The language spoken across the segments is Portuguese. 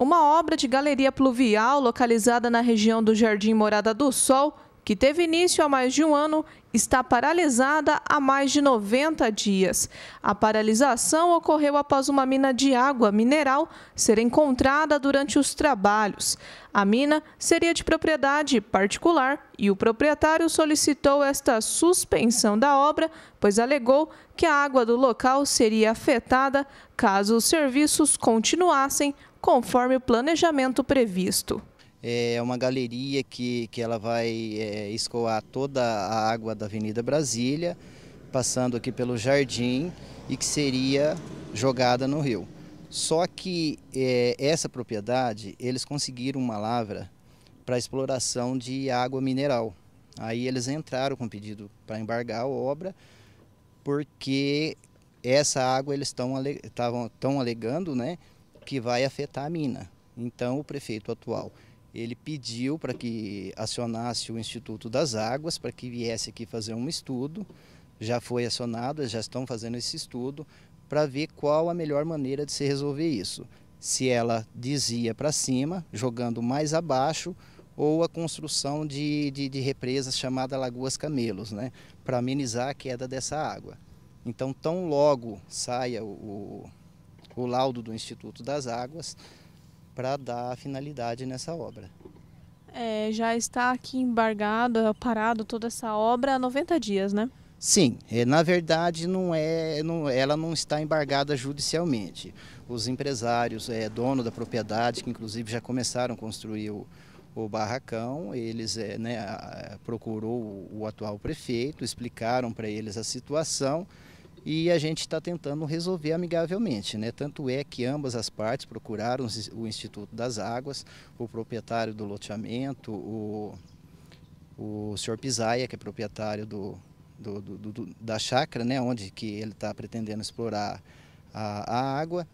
Uma obra de galeria pluvial localizada na região do Jardim Morada do Sol que teve início há mais de um ano, está paralisada há mais de 90 dias. A paralisação ocorreu após uma mina de água mineral ser encontrada durante os trabalhos. A mina seria de propriedade particular e o proprietário solicitou esta suspensão da obra, pois alegou que a água do local seria afetada caso os serviços continuassem conforme o planejamento previsto é uma galeria que, que ela vai é, escoar toda a água da Avenida Brasília, passando aqui pelo jardim e que seria jogada no rio. Só que é, essa propriedade, eles conseguiram uma lavra para exploração de água mineral. Aí eles entraram com pedido para embargar a obra, porque essa água eles estão alegando né, que vai afetar a mina. Então o prefeito atual ele pediu para que acionasse o Instituto das Águas para que viesse aqui fazer um estudo. Já foi acionado, já estão fazendo esse estudo para ver qual a melhor maneira de se resolver isso. Se ela dizia para cima, jogando mais abaixo, ou a construção de, de, de represas chamada Lagoas Camelos, né, para amenizar a queda dessa água. Então, tão logo saia o, o laudo do Instituto das Águas, para dar finalidade nessa obra. É, já está aqui embargado, parado toda essa obra há 90 dias, né? Sim, é, na verdade não é, não, ela não está embargada judicialmente. Os empresários, é, dono da propriedade, que inclusive já começaram a construir o, o barracão, eles é, né, procurou o, o atual prefeito, explicaram para eles a situação e a gente está tentando resolver amigavelmente. Né? Tanto é que ambas as partes procuraram o Instituto das Águas, o proprietário do loteamento, o, o senhor Pisaia, que é proprietário do, do, do, do da chácara, né? onde que ele está pretendendo explorar a, a água,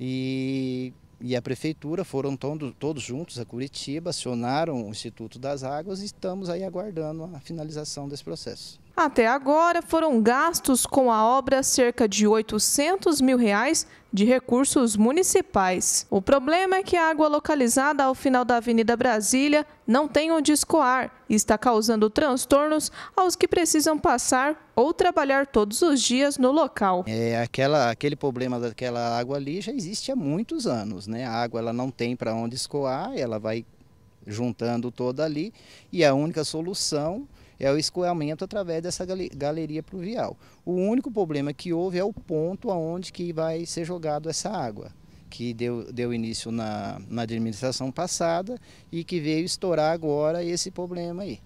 e, e a prefeitura foram todos, todos juntos a Curitiba, acionaram o Instituto das Águas e estamos aí aguardando a finalização desse processo. Até agora foram gastos com a obra cerca de 800 mil reais de recursos municipais. O problema é que a água localizada ao final da Avenida Brasília não tem onde escoar e está causando transtornos aos que precisam passar ou trabalhar todos os dias no local. É, aquela, aquele problema daquela água ali já existe há muitos anos. Né? A água ela não tem para onde escoar, ela vai juntando toda ali e a única solução é o escoamento através dessa galeria pluvial. O único problema que houve é o ponto aonde que vai ser jogado essa água, que deu, deu início na, na administração passada e que veio estourar agora esse problema aí.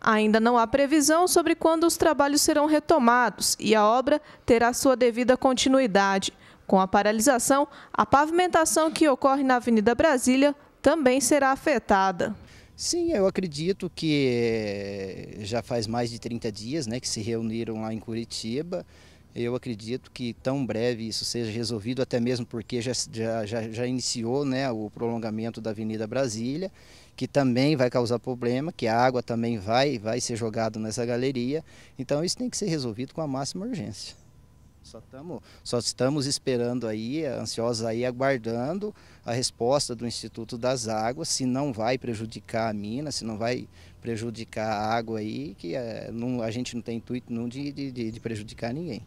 Ainda não há previsão sobre quando os trabalhos serão retomados e a obra terá sua devida continuidade. Com a paralisação, a pavimentação que ocorre na Avenida Brasília também será afetada. Sim, eu acredito que eh, já faz mais de 30 dias né, que se reuniram lá em Curitiba. Eu acredito que tão breve isso seja resolvido, até mesmo porque já, já, já, iniciou né, o prolongamento da Avenida Brasília, que também vai causar problema, que a água também vai, vai ser jogada nessa galeria. Então isso tem que ser resolvido com a máxima urgência. Só, tamo, só estamos esperando aí, ansiosos aí, aguardando a resposta do Instituto das Águas, se não vai prejudicar a mina, se não vai prejudicar a água aí, que é, não, a gente não tem intuito não de, de, de prejudicar ninguém.